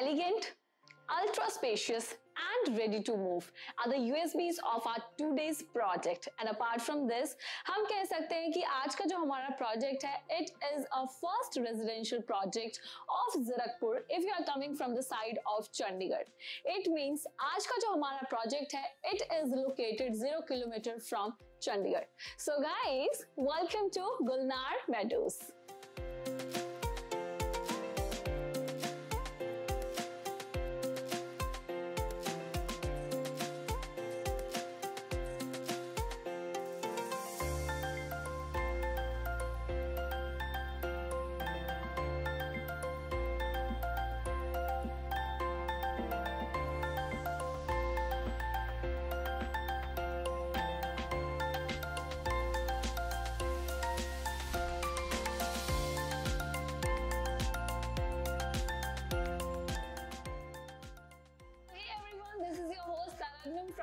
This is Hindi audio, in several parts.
elegant, ultra spacious, and ready to move are the USBs of our two days project. And apart from this, हम कह सकते हैं कि आज का जो हमारा project है, it is a first residential project of Zirakpur if you are coming from the side of Chandigarh. It means आज का जो हमारा project है, it is located zero kilometer from Chandigarh. So guys, welcome to Gulnar Meadows.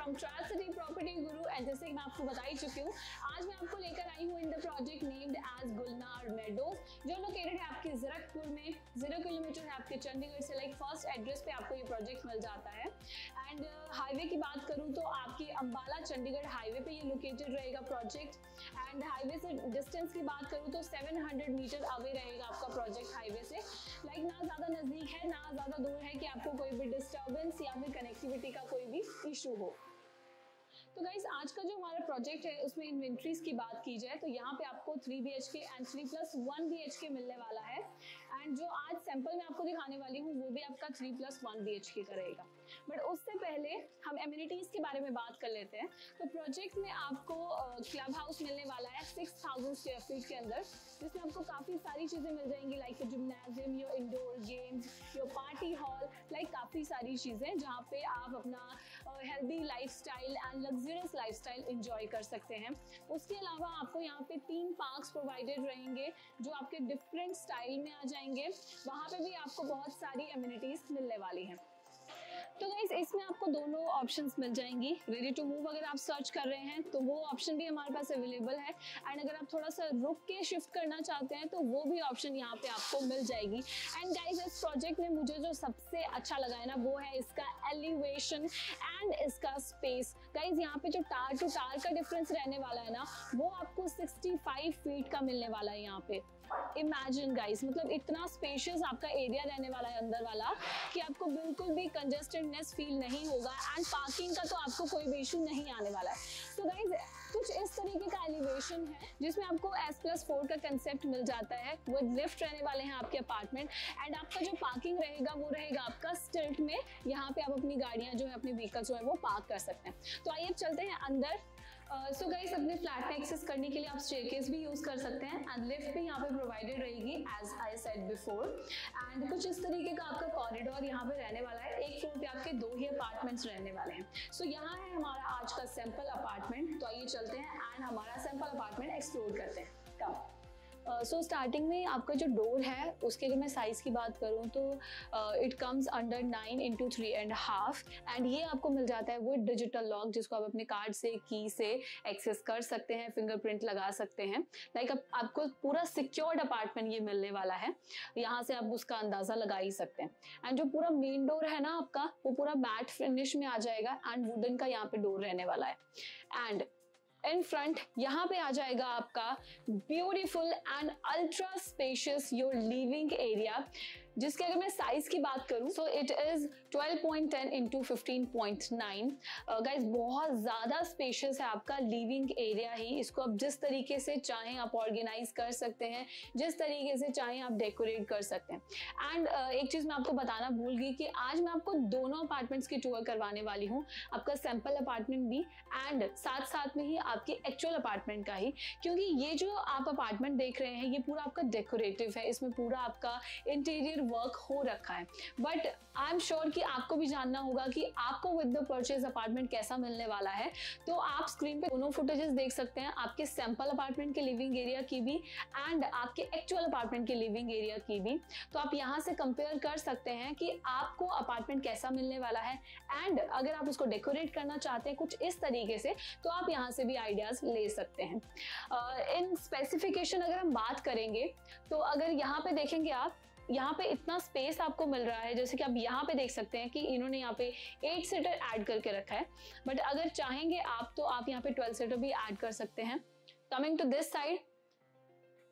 From trial city property Guru and जैसे मैं आपको बता ही चुकी हूँ आज मैं आपको लेकर आई हूँ in the project named as Gulnar Meadows जो लोकेटेड है आपके जरकपुर में। ज़ीरो किलोमीटर है आपके चंडीगढ़ से लाइक फ़र्स्ट एड्रेस पे आपको ये प्रोजेक्ट मिल जाता है। एंड हाईवे uh, की बात करूँ तो आपकी अम्बाला चंडीगढ़ हाईवे पे ये लोकेटेड रहेगा प्रोजेक्ट एंड हाईवे से डिस्टेंस की बात करूँ तो 700 मीटर अवे रहेगा आपका प्रोजेक्ट हाईवे से। लाइक like, ना ज़्यादा नज़दीक है ना ज़्यादा दूर है कि आपको कोई भी डिस्टर्बेंस या फिर कनेक्टिविटी का कोई भी इशू हो। तो गाइज़ आज का जो हमारा प्रोजेक्ट है, उसमें इन्वेंट्रीज की बात की जाए तो यहाँ पे आपको three B H K and three plus one B H K मिलने वाला है। एंड जो आज सैंपल मैं आपको दिखाने वाली हूँ, वो भी आपका three plus one B H K का रहेगा। बट उससे पहले हम एम्यूनिटीज के बारे में बात कर लेते हैं। तो प्रोजेक्ट में आपको क्लब हाउस मिलने वाला है सिक्स थाउज़ेंड स्क्वेयर फीट के अंदर, जिसमें आपको काफ़ी सारी चीज़ें मिल जाएँगी like gymnasium your indoor games your party hall like काफ़ी सारी चीज़ें जहाँ पे आप अपना healthy life style and luxurious life style enjoy कर सकते हैं। उसके अलावा आपको यहाँ पे तीन पार्क्स प्रोवाइडेड रहेंगे, जो आपके डिफरेंट स्टाइल में आ जाएँगे। वहाँ पे भी आपको बहुत सारी एम्यूनिटीज़ मिलने वाली हैं। तो गाइज़ इसमें आपको दोनों ऑप्शंस मिल जाएँगी। रेडी टू मूव अगर आप सर्च कर रहे हैं तो वो ऑप्शन भी हमारे पास अवेलेबल है। एंड अगर आप थोड़ा सा रुक के शिफ्ट करना चाहते हैं तो वो भी ऑप्शन यहाँ पे आपको मिल जाएगी। एंड गाइज़ इस प्रोजेक्ट में मुझे जो सबसे अच्छा लगा है ना, वो है इसका एलिवेशन एंड इसका स्पेस गाइज़ यहाँ पे जो टार टू टार का डिफरेंस रहने वाला है ना, वो आपको सिक्सटी फीट का मिलने वाला है यहाँ पे। इमेजिन गाइस मतलब इतना स्पेशियस आपका एरिया रहने वाला है, अंदर वाला, कि आपको बिल्कुल भी कंजेस्टेडनेस फील नहीं होगा एंड पार्किंग का तो आपको कोई भी इशू नहीं आने वाला है। तो गाइज़ कुछ इस तरीके का एलिवेशन है, जिसमें आपको एस प्लस फोर का कंसेप्ट मिल जाता है। वो लिफ्ट रहने वाले हैं आपके अपार्टमेंट एंड आपका जो पार्किंग रहेगा, वो रहेगा आपका स्टिल्ट में। यहाँ पे आप अपनी गाड़ियाँ जो है, अपनी व्हीकल्स जो है, वो पार्क कर सकते हैं। तो आइए चलते हैं अंदर। सो uh, गाइस अपने फ्लैट में एक्सेस करने के लिए आप स्टेयरकेस भी यूज़ कर सकते हैं एंड लिफ्ट भी यहाँ पे प्रोवाइडेड रहेगी as I said before and कुछ इस तरीके का आपका कॉरिडोर यहाँ पे रहने वाला है। एक फ्लोर पे आपके दो ही अपार्टमेंट्स रहने वाले हैं। सो so, यहाँ है हमारा आज का सैंपल अपार्टमेंट तो आइए चलते हैं एंड हमारा सैंपल अपार्टमेंट एक्सप्लोर करते हैं। कम सो स्टार्टिंग में आपका जो डोर है उसके अगर मैं साइज़ की बात करूँ तो it comes under nine into three and half and ये आपको मिल जाता है विद डिजिटल लॉक जिसको आप अपने कार्ड से की से एक्सेस कर सकते हैं फिंगरप्रिंट लगा सकते हैं। लाइक like आप, आपको पूरा सिक्योर्ड अपार्टमेंट ये मिलने वाला है। यहाँ से आप उसका अंदाज़ा लगा ही सकते हैं। एंड जो पूरा मेन डोर है ना आपका वो पूरा मैट फिनिश में आ जाएगा एंड वुडन का यहाँ पे डोर रहने वाला है। एंड इन फ्रंट यहाँ पे आ जाएगा आपका beautiful and ultra spacious your living area जिसके अगर मैं साइज़ की बात करूँ so it is 12.10 point ten into fifteen बहुत ज़्यादा स्पेशियस है आपका लिविंग एरिया ही। इसको आप जिस तरीके से चाहें आप ऑर्गेनाइज कर सकते हैं जिस तरीके से चाहें आप डेकोरेट कर सकते हैं। एंड uh, एक चीज़ मैं आपको बताना भूल गई कि आज मैं आपको दोनों अपार्टमेंट्स की टूर करवाने वाली हूँ आपका सैंपल अपार्टमेंट भी एंड साथ साथ में ही आपके एक्चुअल अपार्टमेंट का ही। क्योंकि ये जो आप अपार्टमेंट देख रहे हैं ये पूरा आपका डेकोरेटिव है इसमें पूरा आपका इंटीरियर वर्क हो रखा है। बट आई एम श्योर कि आपको भी जानना होगा कि आपको विद द परचेज अपार्टमेंट कैसा मिलने वाला है। तो आप स्क्रीन पे दोनों फुटेजेस देख सकते हैं आपके सैंपल अपार्टमेंट के लिविंग एरिया की भी एंड आपके एक्चुअल अपार्टमेंट के लिविंग एरिया की भी। तो आप यहाँ से कंपेयर कर सकते हैं कि आपको अपार्टमेंट कैसा मिलने वाला है। एंड अगर आप उसको डेकोरेट करना चाहते हैं कुछ इस तरीके से तो आप यहाँ से भी आइडियाज़ ले सकते हैं। इन uh, स्पेसिफिकेशन अगर हम बात करेंगे तो अगर यहाँ पे देखेंगे आप यहाँ पे इतना स्पेस आपको मिल रहा है, जैसे कि आप यहाँ पे देख सकते हैं कि इन्होंने यहाँ पे एट सीटर ऐड करके रखा है। बट अगर चाहेंगे आप तो आप यहाँ पे ट्वेल्व सीटर भी ऐड कर सकते हैं। कमिंग टू दिस साइड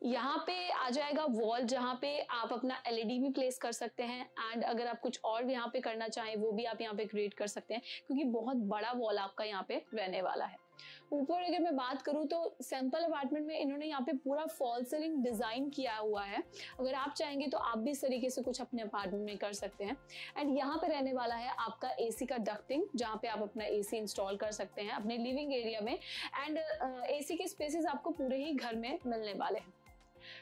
यहाँ पे आ जाएगा वॉल जहाँ पे आप अपना एलईडी भी प्लेस कर सकते हैं। एंड अगर आप कुछ और भी यहाँ पे करना चाहें, वो भी आप यहाँ पे क्रिएट कर सकते हैं, क्योंकि बहुत बड़ा वॉल आपका यहाँ पे रहने वाला है। ऊपर अगर मैं बात करूँ तो सैंपल अपार्टमेंट में इन्होंने यहाँ पे पूरा फॉल सीलिंग डिज़ाइन किया हुआ है। अगर आप चाहेंगे तो आप भी इस तरीके से कुछ अपने अपार्टमेंट में कर सकते हैं। एंड यहाँ पे रहने वाला है आपका एसी का डक्टिंग जहाँ पे आप अपना एसी इंस्टॉल कर सकते हैं अपने लिविंग एरिया में। एंड एसी के स्पेसेस आपको पूरे ही घर में मिलने वाले हैं।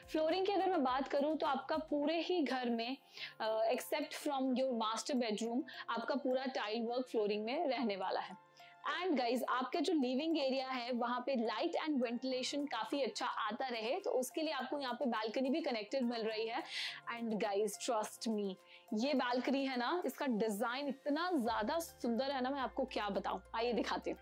फ्लोरिंग की अगर मैं बात करूँ तो आपका पूरे ही घर में except from your master bedroom आपका पूरा टाइल वर्क फ्लोरिंग में रहने वाला है। एंड गाइज़ आपके जो लिविंग एरिया है, वहाँ पे लाइट एंड वेंटिलेशन काफ़ी अच्छा आता रहे तो उसके लिए आपको यहाँ पे बालकनी भी कनेक्टेड मिल रही है। एंड गाइज़ ट्रस्ट मी ये बालकनी है ना, इसका डिज़ाइन इतना ज़्यादा सुंदर है ना, मैं आपको क्या बताऊँ? आइए दिखाती हूँ।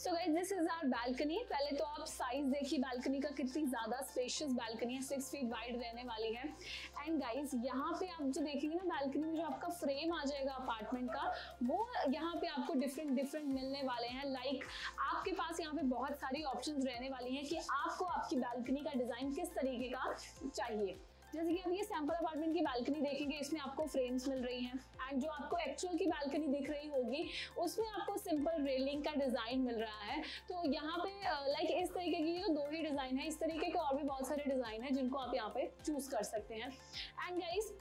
So guys this is our balcony पहले तो आप साइज़ देखिए बालकनी का कितनी ज़्यादा स्पेशियस बालकनी है सिक्स फीट वाइड रहने वाली है। एंड गाइस यहाँ पे आप जो देखेंगे ना बालकनी में जो आपका फ्रेम आ जाएगा अपार्टमेंट का वो यहाँ पे आपको डिफरेंट डिफरेंट मिलने वाले हैं। लाइक like, आपके पास यहाँ पे बहुत सारी ऑप्शन रहने वाली है कि आपको आपकी बालकनी का डिज़ाइन किस तरीके का चाहिए। जैसे कि आप ये सैंपल अपार्टमेंट की बालकनी देखेंगे, इसमें आपको फ्रेम्स मिल रही हैं एंड जो आपको एक्चुअल की बालकनी दिख रही होगी, उसमें आपको सिंपल रेलिंग का डिज़ाइन मिल रहा है। तो यहाँ पे लाइक इस तरीके की जो दो ही डिज़ाइन है, इस तरीके के और भी बहुत सारे डिज़ाइन है जिनको आप यहाँ पे चूज़ कर सकते हैं। एंड गाइस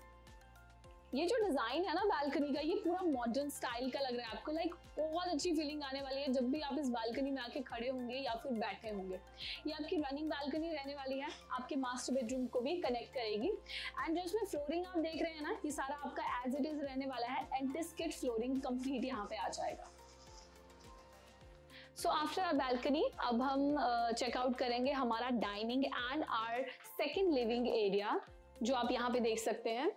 ये जो डिज़ाइन है ना बालकनी का ये पूरा मॉडर्न स्टाइल का लग रहा है आपको। लाइक बहुत अच्छी फीलिंग आने वाली है जब भी आप इस बालकनी में आके खड़े होंगे या फिर बैठे होंगे। ये आपकी रनिंग बालकनी रहने वाली है आपके मास्टर बेडरूम को भी कनेक्ट करेगी। एंड जो इसमें फ्लोरिंग आप देख रहे हैं ना ये सारा आपका एज इट इज़ रहने वाला है and this kit flooring complete यहाँ पे आ जाएगा। सो आफ्टर आर बैल्कनी अब हम चेकआउट uh, करेंगे हमारा dining and our second living area जो आप यहाँ पे देख सकते हैं।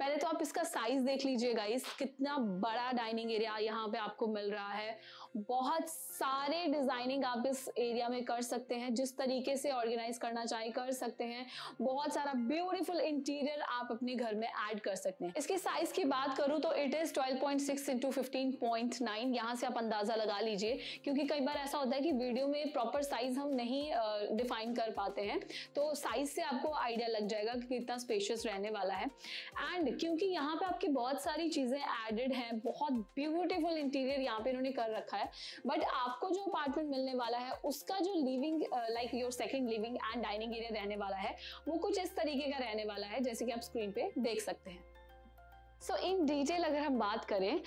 पहले तो आप इसका साइज़ देख लीजिए गाइस कितना बड़ा डाइनिंग एरिया यहाँ पे आपको मिल रहा है। बहुत सारे डिज़ाइनिंग आप इस एरिया में कर सकते हैं। जिस तरीके से ऑर्गेनाइज करना चाहे कर सकते हैं। बहुत सारा ब्यूटीफुल इंटीरियर आप अपने घर में ऐड कर सकते हैं। इसके साइज़ की बात करूँ तो it is 12.6 point six into fifteen point nine यहाँ से आप अंदाज़ा लगा लीजिए क्योंकि कई बार ऐसा होता है कि वीडियो में प्रॉपर साइज़ हम नहीं डिफाइन uh, कर पाते हैं। तो साइज़ से आपको आइडिया लग जाएगा कि कितना स्पेशियस रहने वाला है। एंड क्योंकि यहाँ पे आपकी बहुत सारी चीज़ें एडेड हैं, बहुत ब्यूटीफुल इंटीरियर यहाँ पे इन्होंने कर रखा है। बट आपको जो अपार्टमेंट मिलने वाला है, उसका जो living like your second living and dining area रहने वाला है, वो कुछ इस तरीके का रहने वाला है, जैसे कि आप स्क्रीन पे देख सकते हैं। सो इन डिटेल अगर हम बात करें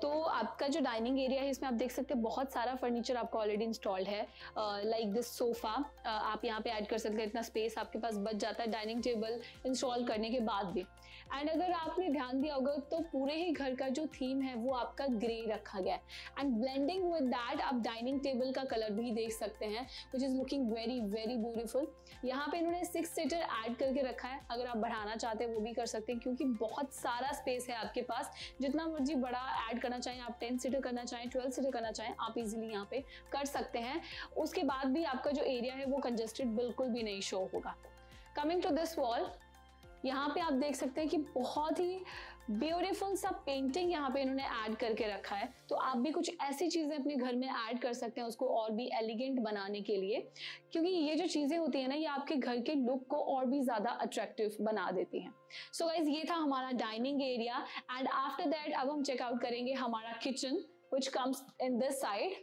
तो आपका जो डाइनिंग एरिया है, इसमें आप देख सकते हैं बहुत सारा फर्नीचर आपका ऑलरेडी इंस्टॉल्ड है। लाइक दिस सोफा आप यहाँ पे ऐड कर सकते हैं, इतना स्पेस आपके पास बच जाता है डाइनिंग टेबल इंस्टॉल करने के बाद भी। एंड अगर आपने ध्यान दिया होगा तो पूरे ही घर का जो थीम है, वो आपका ग्रे रखा गया है। एंड ब्लेंडिंग विद दैट आप डाइनिंग टेबल का कलर भी देख सकते हैं which is looking very very beautiful यहाँ पे इन्होंने सिक्स सीटर ऐड करके रखा है, अगर आप बढ़ाना चाहते हैं, वो भी कर सकते हैं, क्योंकि बहुत सारा स्पेस है आपके पास। जितना मर्ज़ी बड़ा ऐड करना चाहें, आप टेन सीटर करना चाहें ट्वेल्व सीटर करना चाहें, आप इजिली यहाँ पे कर सकते हैं। उसके बाद भी आपका जो एरिया है, वो कंजेस्टेड बिल्कुल भी नहीं शो होगा। कमिंग टू दिस वॉल यहाँ पे आप देख सकते हैं कि बहुत ही ब्यूटीफुल सा पेंटिंग यहाँ पे इन्होंने ऐड करके रखा है। तो आप भी कुछ ऐसी चीज़ें अपने घर में ऐड कर सकते हैं उसको और भी एलिगेंट बनाने के लिए। क्योंकि ये जो चीज़ें होती है ना, ये आपके घर के लुक को और भी ज़्यादा अट्रैक्टिव बना देती हैं। सो गाइज़ ये था हमारा dining area and after that अब हम चेकआउट करेंगे हमारा kitchen which comes in this side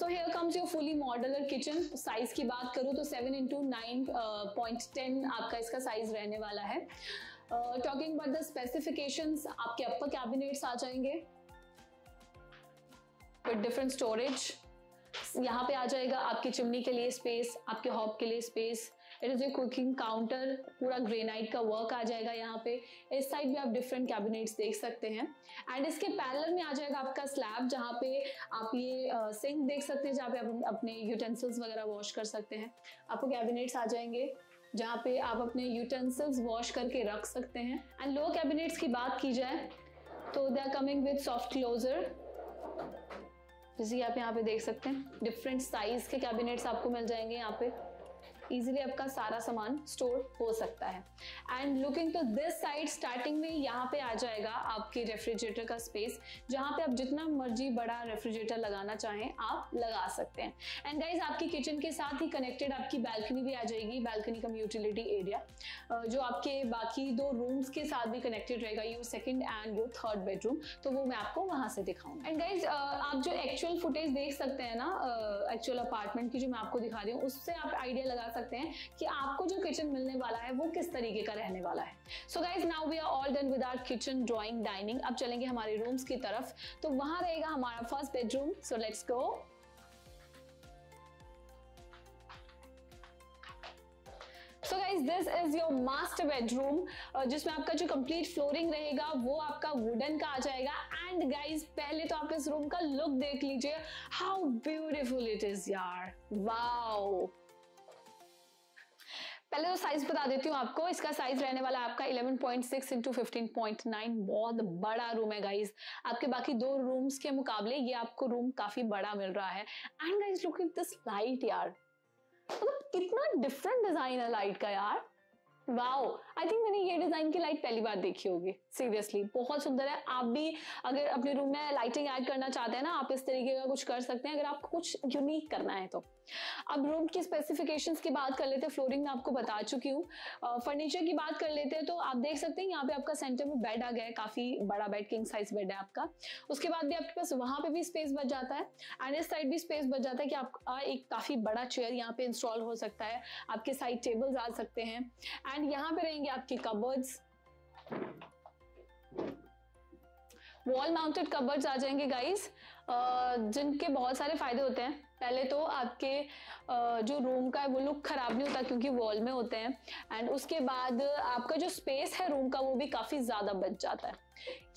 so here comes your fully modular kitchen size की बात करूँ तो seven into nine point ten आपका इसका साइज़ रहने वाला है। टॉकिंग अबाउट द स्पेसिफिकेशन आपके अपर कैबिनेट्स आ जाएँगे। विद डिफरेंट स्टोरेज यहाँ पे आ जाएगा आपकी चिमनी के लिए स्पेस आपके हॉब के लिए space it is a cooking counter, पूरा ग्रेनाइट का वर्क आ जाएगा यहाँ पे। इस साइड भी आप डिफरेंट कैबिनेट्स देख सकते हैं। एंड इसके पैरल में आ जाएगा आपका स्लैब जहाँ पे आप ये सिंक देख सकते हैं, जहाँ पे आप अपने यूटेंसिल्स वगैरह वॉश कर सकते हैं। आपको कैबिनेट्स आ जाएँगे, जहाँ पे आप अपने यूटेंसिल्स वॉश करके रख सकते हैं। एंड लो कैबिनेट्स की बात की जाए तो they are coming with soft closer जैसे आप यहाँ पे देख सकते हैं डिफरेंट साइज़ के कैबिनेट्स आपको मिल जाएँगे यहाँ पे। इजीली आपका सारा सामान स्टोर हो सकता है। And looking to this side starting में यहाँ पे आ जाएगा आपके रेफ्रिजरेटर का स्पेस जहाँ पे आप जितना मर्ज़ी बड़ा रेफ्रिजरेटर लगाना चाहें, आप लगा सकते हैं। एंड गाइज़ आपकी किचन के साथ ही कनेक्टेड आपकी बैल्कनी भी आ जाएगी बैल्कनी कम यूटिलिटी एरिया जो आपके बाकी दो रूम्स के साथ भी कनेक्टेड रहेगा your second and your third bedroom तो वो मैं आपको वहाँ से दिखाऊँगा। एंड गाइज़ आप जो एक्चुअल फुटेज देख सकते हैं ना एक्चुअल अपार्टमेंट की जो मैं आपको दिखा रही हूँ, उससे आप आइडिया लगा सकते हैं कि आपको जो किचन मिलने वाला है, वो किस तरीके का रहने वाला है। So guys now we are all done with our kitchen drawing dining अब चलेंगे हमारे रूम्स की तरफ़। तो वहाँ रहेगा हमारा first bedroom so let's go so guys this is your master bedroom जिसमें आपका जो कंप्लीट फ्लोरिंग रहेगा, वो आपका वुडन का आ जाएगा। एंड गाइज़ पहले तो आप इस रूम का लुक देख लीजिए। हाउ ब्यूटिफुल इट इज़ यार। वाओ पहले तो साइज़ बता देती हूँ आपको। इसका साइज़ रहने वाला आपका 11.6 पॉइंट सिक्स इंटू बहुत बड़ा रूम है गाइज़ आपके बाकी दो रूम्स के मुकाबले ये आपको रूम काफ़ी बड़ा मिल रहा है। And guys look it this light यार। मतलब कितना डिफरेंट डिज़ाइन है लाइट का, यार। वाओ आई थिंक मैंने ये डिज़ाइन की लाइट पहली बार देखी होगी सीरियसली बहुत सुंदर है। आप भी अगर अपने रूम में लाइटिंग ऐड करना चाहते हैं ना, आप इस तरीके का कुछ कर सकते हैं, अगर आपको कुछ यूनिक करना है तो। अब रूम की स्पेसिफिकेशंस की बात कर लेते हैं फ्लोरिंग में आपको बता चुकी हूँ। फर्नीचर की बात कर लेते हैं तो आप देख सकते हैं, यहाँ पे आपका सेंटर में बेड आ गया है, काफ़ी बड़ा बेड किंग साइज़ बेड है आपका। उसके बाद भी आपके पास वहाँ पे भी स्पेस बच जाता है एंड इस साइड भी स्पेस बच जाता है कि आपका एक काफ़ी बड़ा चेयर यहाँ पे इंस्टॉल हो सकता है, आपके साइड टेबल्स आ सकते हैं। एंड यहाँ पे रहेंगे आपके कबर्ड्स वॉल माउंटेड कबर्ड्स आ जाएँगे गाइस जिनके बहुत सारे फ़ायदे होते हैं। पहले तो आपके जो रूम का है, वो लुक खराब नहीं होता क्योंकि वॉल में होते हैं। एंड उसके बाद आपका जो स्पेस है रूम का, वो भी काफ़ी ज़्यादा बच जाता है।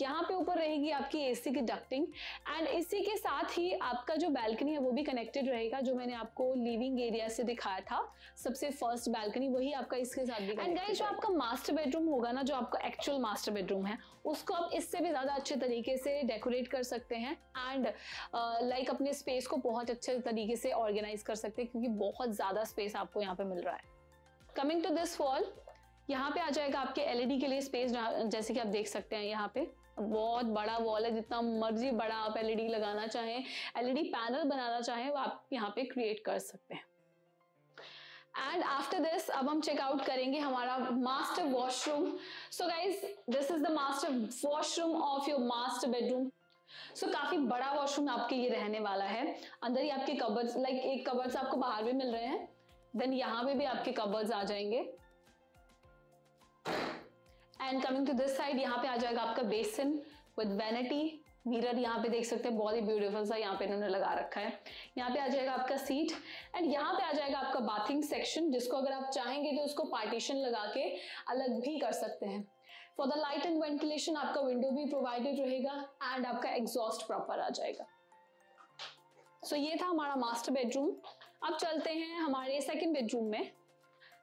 यहाँ पे ऊपर रहेगी आपकी एसी की डक्टिंग एंड इसी के साथ ही आपका जो बैल्कनी है वो भी कनेक्टेड रहेगा जो मैंने आपको लिविंग एरिया से दिखाया था। सबसे फ़र्स्ट बैल्कनी वही आपका इसके साथ भी एंड गाइस जो आपका मास्टर बेडरूम होगा ना जो आपका एक्चुअल मास्टर बेडरूम है उसको आप इससे भी ज़्यादा अच्छे तरीके से डेकोरेट कर सकते हैं एंड लाइक अपने स्पेस को बहुत अच्छे तरीके से ऑर्गेनाइज कर सकते हैं क्योंकि बहुत ज़्यादा स्पेस आपको यहाँ पे मिल रहा है। कमिंग टू दिस वॉल यहाँ पे आ जाएगा आपके एलईडी के लिए स्पेस जैसे कि आप देख सकते हैं यहाँ पे। बहुत बड़ा वॉल है, जितना मर्ज़ी बड़ा आप एलईडी लगाना चाहें एलईडी पैनल बनाना चाहें, वो आप यहाँ पे क्रिएट कर सकते हैं। एंड आफ्टर दिस अब हम चेकआउट करेंगे हमारा master washroom so guys this is the master washroom of your master bedroom so काफ़ी बड़ा वॉशरूम आपके ये रहने वाला है। अंदर ही आपके कबर्ड्स लाइक एक कबर्ड्स आपको बाहर भी मिल रहे हैं। देन यहाँ पे भी आपके कबर्ड्स आ जाएँगे। And coming to this side यहाँ पे आ जाएगा आपका बेसिन विद वैनिटी मिरर यहाँ पे देख सकते हैं बहुत ही ब्यूटीफुल सा यहाँ पे इन्होंने लगा रखा है। यहाँ पे आ जाएगा आपका सीट एंड यहाँ पे आ जाएगा आपका बाथिंग सेक्शन जिसको अगर आप चाहेंगे तो उसको पार्टीशन लगा के अलग भी कर सकते हैं। For the light and ventilation आपका विंडो भी प्रोवाइडेड रहेगा एंड आपका एग्जॉस्ट प्रॉपर आ जाएगा। सो so, ये था हमारा मास्टर बेडरूम अब चलते हैं हमारे सेकेंड बेडरूम में।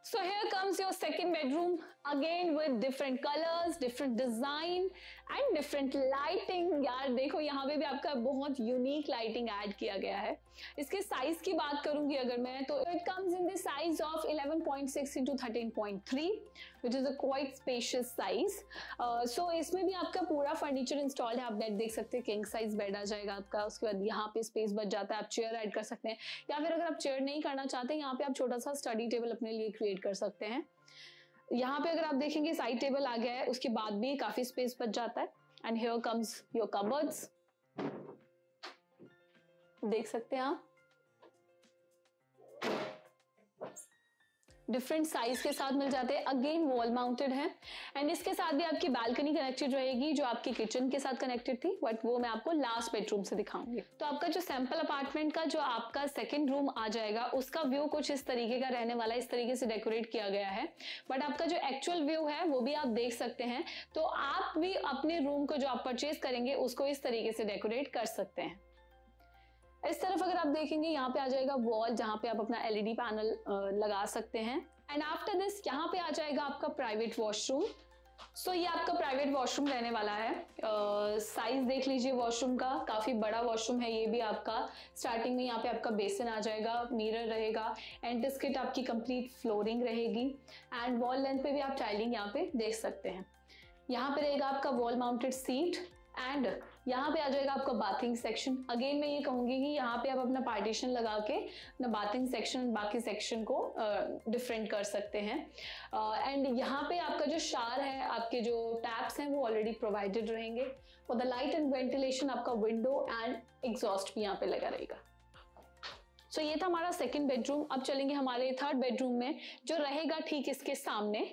So here comes your second bedroom again with different colours different design and different lighting यार देखो, यहाँ पे भी आपका बहुत यूनिक लाइटिंग ऐड किया गया है। इसके साइज़ की बात करूँगी अगर मैं तो it comes in the size of 11.6 point six into thirteen point three which is a quite spacious size so इसमें भी आपका पूरा फर्नीचर इंस्टॉल्ड है। आप बेड देख सकते हैं किंग साइज़ बेड आ जाएगा आपका। उसके बाद यहाँ पे स्पेस बच जाता है, आप चेयर ऐड कर सकते हैं। या फिर अगर आप चेयर नहीं करना चाहते, यहाँ पे आप छोटा सा स्टडी टेबल अपने लिए क्रिएट कर सकते हैं। यहाँ पे अगर आप देखेंगे साइड टेबल आ गया है, उसके बाद भी काफ़ी स्पेस बच जाता है। And here comes your cupboards देख सकते हैं आप। डिफरेंट साइज़ के साथ मिल जाते हैं। अगेन वॉल माउंटेड है। एंड इसके साथ भी आपकी बालकनी कनेक्टेड रहेगी, जो आपकी किचन के साथ कनेक्टेड थी बट वो मैं आपको लास्ट बेडरूम से दिखाऊँगी। तो आपका जो सैंपल अपार्टमेंट का, जो आपका सेकेंड रूम आ जाएगा, उसका व्यू कुछ इस तरीके का रहने वाला इस तरीके से डेकोरेट किया गया है। बट आपका जो एक्चुअल व्यू है, वो भी आप देख सकते हैं। तो आप भी अपने रूम को जो आप परचेज करेंगे, उसको इस तरीके से डेकोरेट कर सकते हैं। इस तरफ़ अगर आप देखेंगे यहाँ पे आ जाएगा वॉल जहाँ पे आप अपना एलईडी पैनल लगा सकते हैं। एंड आफ्टर दिस यहाँ पे आ जाएगा आपका प्राइवेट वॉशरूम सो ये आपका प्राइवेट वॉशरूम रहने वाला है। साइज़ uh, देख लीजिए वॉशरूम का। काफ़ी बड़ा वॉशरूम है ये भी आपका। स्टार्टिंग में यहाँ पे आपका बेसिन आ जाएगा मिरर रहेगा। एंटिस्किट आपकी कंप्लीट फ्लोरिंग रहेगी। एंड वॉल लेंथ पे भी आप टाइलिंग यहाँ पे देख सकते हैं। यहाँ पे रहेगा आपका वॉल माउंटेड सीट एंड यहाँ पे आ जाएगा आपका बाथिंग सेक्शन अगेन मैं ये कहूँगी कि यहाँ पे आप अपना पार्टीशन लगा के अपना बाथिंग सेक्शन बाकी सेक्शन को डिफरेंट uh, कर सकते हैं. एंड uh, यहाँ पे आपका जो शार है आपके जो टैप्स हैं वो ऑलरेडी प्रोवाइडेड रहेंगे. For the light and ventilation आपका विंडो एंड एग्जॉस्ट भी यहाँ पे लगा रहेगा. सो so, ये था हमारा सेकेंड बेडरूम अब चलेंगे हमारे थर्ड बेडरूम में जो रहेगा ठीक इसके सामने.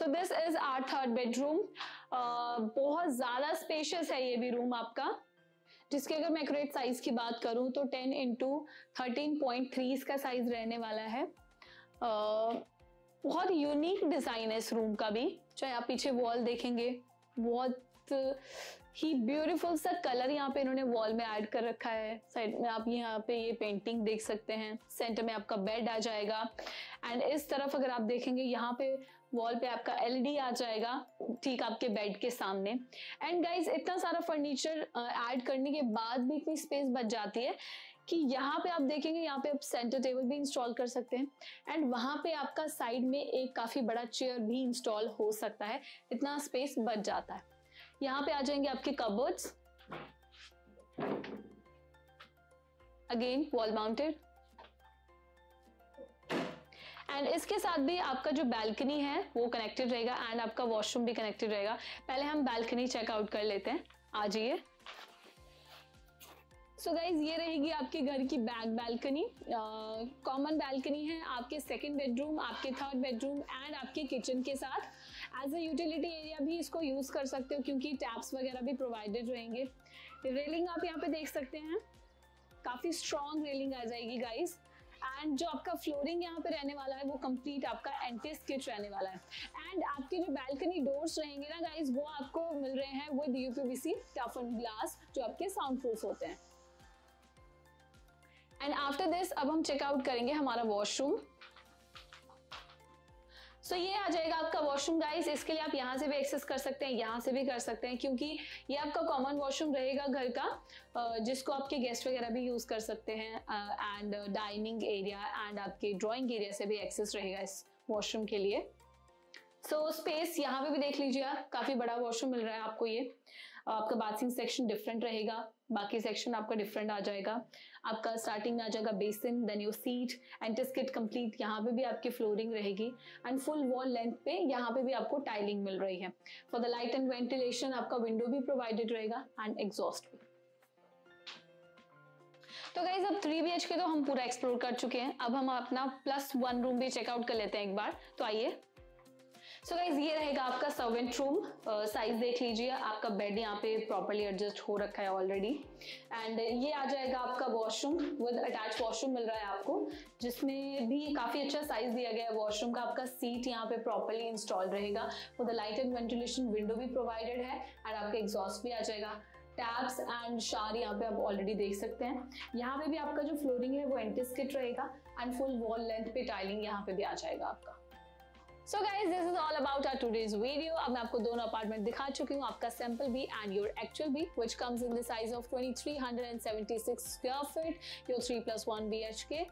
So this is our third bedroom बहुत ज़्यादा स्पेशियस है ये भी रूम आपका। जिसके अगर मैं एक्यूरेट साइज़ की बात करूँ तो 10 इंटू थर्टीन पॉइंट थ्री इसका साइज़ रहने वाला है। Uh, बहुत यूनिक डिज़ाइन है इस रूम का भी। चाहे आप पीछे वॉल देखेंगे बहुत ही ब्यूटीफुल सा कलर यहाँ पे इन्होंने वॉल में ऐड कर रखा है। साइड में आप यहाँ पे ये पेंटिंग देख सकते हैं। सेंटर में आपका बेड आ जाएगा। एंड इस तरफ़ अगर आप देखेंगे यहाँ पे वॉल पे आपका एलईडी आ जाएगा, ठीक आपके बेड के सामने। एंड गाइज़ इतना सारा फर्नीचर ऐड करने के बाद भी इतनी स्पेस बच जाती है कि यहाँ पे आप देखेंगे, यहाँ पे आप सेंटर टेबल भी इंस्टॉल कर सकते हैं। एंड वहाँ पे आपका साइड में एक काफ़ी बड़ा चेयर भी इंस्टॉल हो सकता है। इतना स्पेस बच जाता है। यहाँ पे आ जाएँगे आपके cupboards again wall mounted and इसके साथ भी आपका जो बैल्कनी है, वो कनेक्टेड रहेगा एंड आपका वॉशरूम भी कनेक्टेड रहेगा। पहले हम बैल्कनी चेकआउट कर लेते हैं। आ जाइए। सो गाइज़ ये रहेगी आपके घर की बैक बैल्कनी कॉमन बैल्कनी है आपके सेकेंड बेडरूम आपके थर्ड बेडरूम एंड आपके किचन के साथ। एज अ यूटिलिटी एरिया भी इसको यूज़ कर सकते हो क्योंकि टैप्स वगैरह भी प्रोवाइडेड रहेंगे। रेलिंग आप यहाँ पे देख सकते हैं। काफ़ी स्ट्रॉन्ग रेलिंग आ जाएगी गाइज़ एंड जो आपका फ्लोरिंग यहाँ पे रहने वाला है, वो कंप्लीट आपका एंटी किट रहने वाला है। एंड आपके जो बैल्कनी डोर्स रहेंगे ना गाइज़ वो आपको मिल रहे हैं with see tough and glass जो आपके साउंड प्रूफ होते हैं। एंड आफ्टर दिस अब हम चेकआउट करेंगे हमारा वॉशरूम सो so, ये आ जाएगा आपका वॉशरूम गाइस इसके लिए आप यहाँ से भी एक्सेस कर सकते हैं यहाँ से भी कर सकते हैं क्योंकि ये आपका कॉमन वॉशरूम रहेगा घर का जिसको आपके गेस्ट वगैरह भी यूज़ कर सकते हैं एंड डाइनिंग एरिया एंड आपके ड्राइंग एरिया से भी एक्सेस रहेगा इस वॉशरूम के लिए. सो so, स्पेस यहाँ पे भी देख लीजिए आप काफ़ी बड़ा वॉशरूम मिल रहा है आपको ये। आपका बाथिंग सेक्शन डिफरेंट रहेगा बाकी सेक्शन आपका डिफरेंट आ जाएगा। आपका स्टार्टिंग में आ जाएगा basin then your seat antiskid complete यहाँ पे भी आपकी फ्लोरिंग रहेगी। एंड फुल वॉल लेंथ पे यहाँ पे भी आपको टाइलिंग मिल रही है। For the light and ventilation आपका विंडो भी प्रोवाइडेड रहेगा एंड एग्जॉस्ट भी। तो गाइज़ अब थ्री बी के तो हम पूरा एक्सप्लोर कर चुके हैं। अब हम अपना प्लस वन रूम भी चेकआउट कर लेते हैं एक बार। तो आइए। सो गाइज़ ये रहेगा आपका सर्वेंट रूम साइज़ देख लीजिए, आपका बेड यहाँ पे प्रॉपरली एडजस्ट हो रखा है ऑलरेडी एंड ये आ जाएगा आपका वॉशरूम विद अटैच वॉशरूम मिल रहा है आपको, जिसमें भी काफ़ी अच्छा साइज़ दिया गया है वॉशरूम का। आपका सीट यहाँ पे प्रॉपरली इंस्टॉल रहेगा। वो the light and ventilation window भी प्रोवाइडेड है एंड आपका एग्जॉस्ट भी आ जाएगा। टैब्स एंड शार यहाँ पे आप ऑलरेडी देख सकते हैं। यहाँ पे भी आपका जो फ्लोरिंग है, वो एंटिस्किट रहेगा एंड फुल वॉल लेंथ पे टाइलिंग यहाँ पे भी आ जाएगा आपका। So guys this is all about our today's video अब मैं आपको दोनों अपार्टमेंट दिखा चुकी हूँ आपका सैंपल भी एंड योर एक्चुअल भी which comes in the size of twenty three hundred and 2376 square feet your 3 plus 1 BHK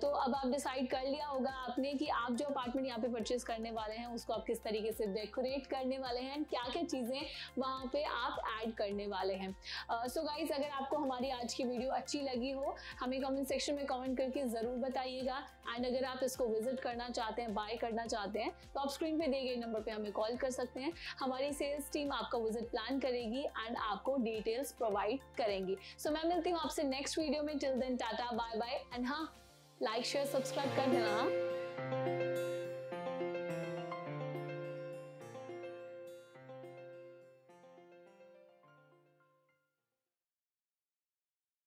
तो अब आप डिसाइड कर लिया होगा आपने कि आप जो अपार्टमेंट यहाँ पे परचेज करने वाले हैं उसको आप किस तरीके से डेकोरेट करने वाले हैं क्या क्या चीज़ें वहाँ पे आप ऐड करने वाले हैं। सो uh, गाइज़ so अगर आपको हमारी आज की वीडियो अच्छी लगी हो हमें कमेंट सेक्शन में कमेंट करके ज़रूर बताइएगा। एंड अगर आप इसको विज़िट करना चाहते हैं बाय करना चाहते हैं हैं तो आप स्क्रीन पे दिए गए नंबर पे हमें कॉल कर सकते हैं। हमारी सेल्स टीम आपका विज़िट प्लान करेगी एंड आपको डिटेल्स प्रोवाइड करेंगी। सो so, मैं मिलती हूँ आपसे नेक्स्ट वीडियो में। Till then tata bye bye and हाँ लाइक शेयर सब्सक्राइब कर देना हाँ।